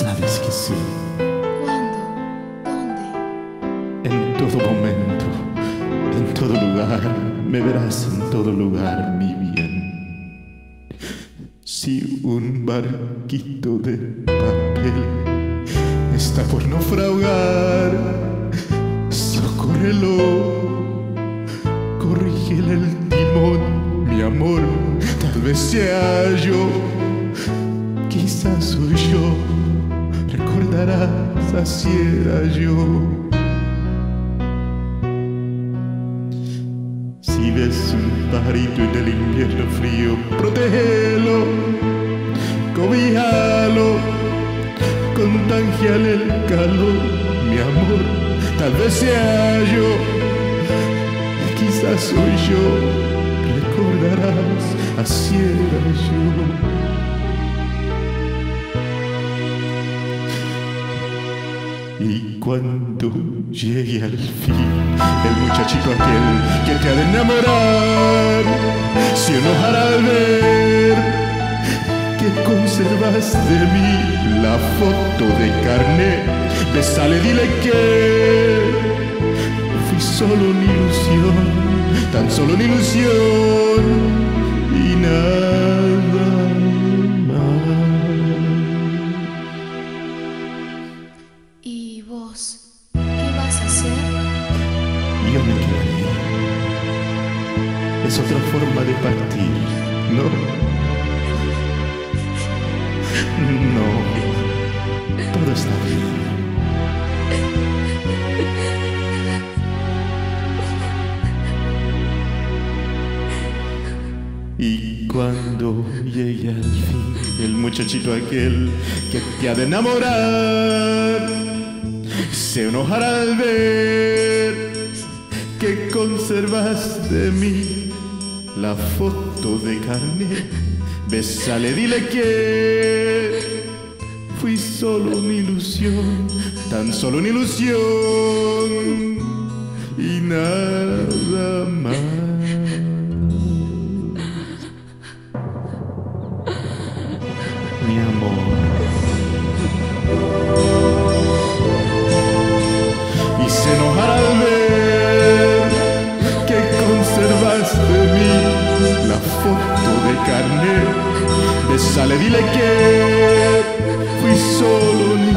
Sí, ¿Cuándo? ¿Dónde? en todo momento, en todo lugar, me verás en todo lugar, mi bien. Si un barquito de papel está por naufragar, socórrelo, corrígele el timón, mi amor, tal vez sea yo, quizás soy yo, recordarás así era yo. Si ves un pajarito en el invierno frío, protégelo, cobíjalo, contagiale el calor, mi amor, tal vez sea yo, quizás soy yo, recordarás, así era yo. Y cuando llegue al fin el muchachito aquel que te ha de enamorar, se enojará al ver que conservas de mí la foto de carne. Besale, dile que fui solo una ilusión, tan solo una ilusión vos? ¿Qué vas a hacer? Yo me quedaré. Es otra forma de partir, ¿no? No, todo está bien. Y cuando llegue al fin el muchachito aquel que te ha de enamorar, se enojará al ver que conservas de mí la foto de carne. Besale, dile que fui solo una ilusión, tan solo una ilusión y nada más. Mi amor. Foto de carne. Besale, dile que fui solo